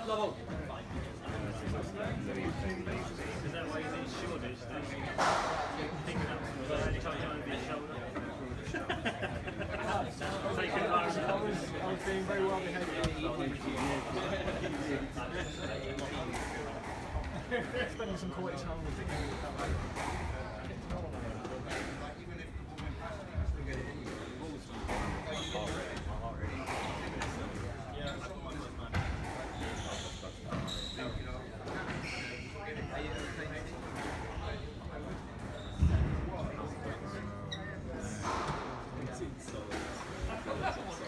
Is that why he's in the. I was, being very well behaved. Spending some quality time with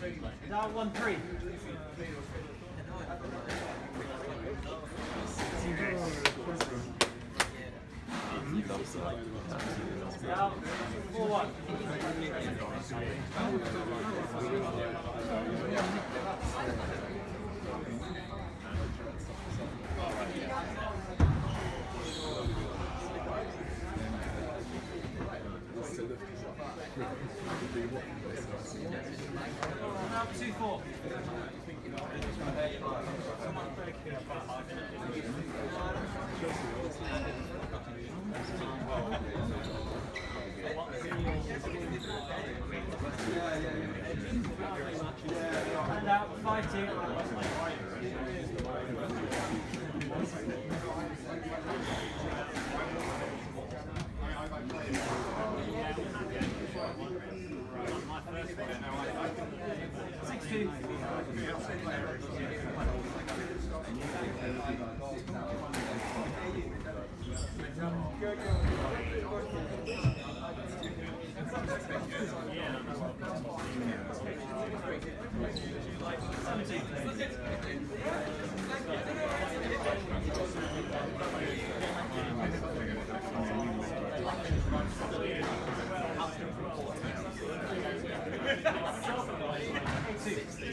Down one three. Four one. And out five two. Six two.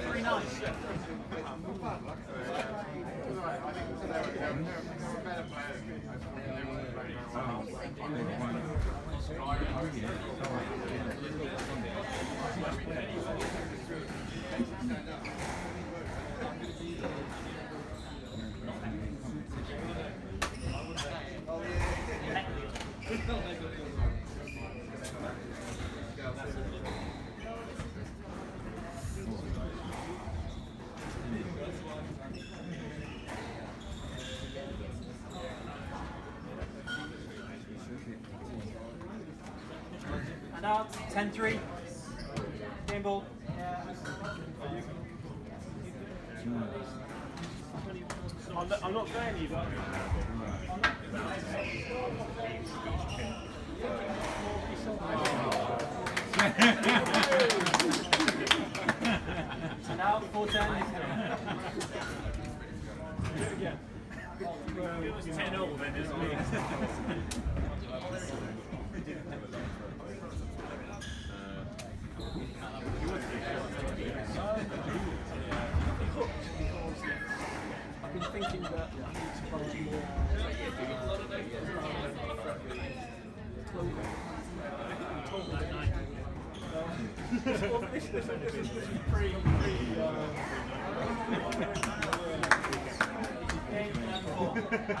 three nine. And out 10 3. Game ball. I'm not, I'm not going either. And out 4 10. Well, was 10 all then, isn't it? I've been thinking that I need to buy more clothing. I'm told that night. This is pre, pre, uh,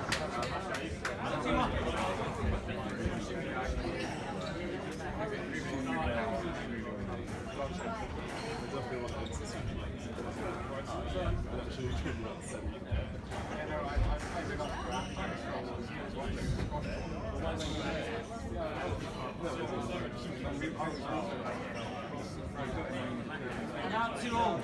as a amount of muscle it used to be. Now two all.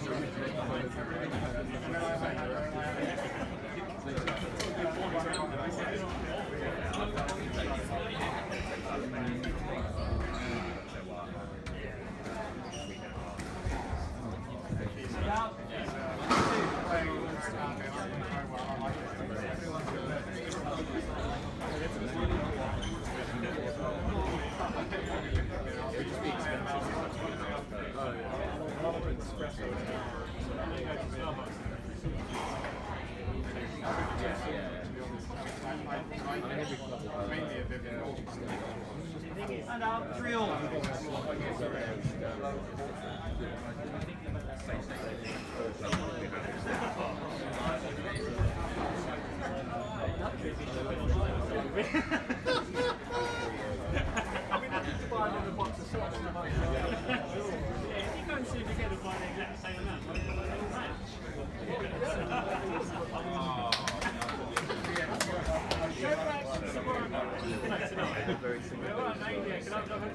Out. And out three all. I've been looking to buy another box of socks. and I'm like, Yeah, if you go and see if you get to buy the exact same amount, they'll all match. Go back to the work tonight. Very similar. Well, no, yeah, can I have a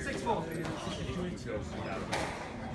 Six four.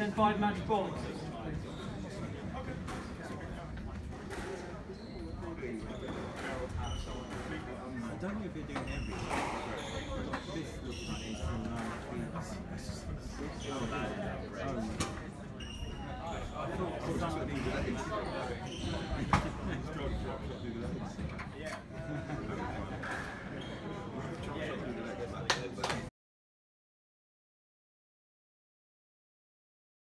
Ten five match ball I don't know if you're doing everything. This looks like it's from Oh, that is outrageous. I thought was. Yeah.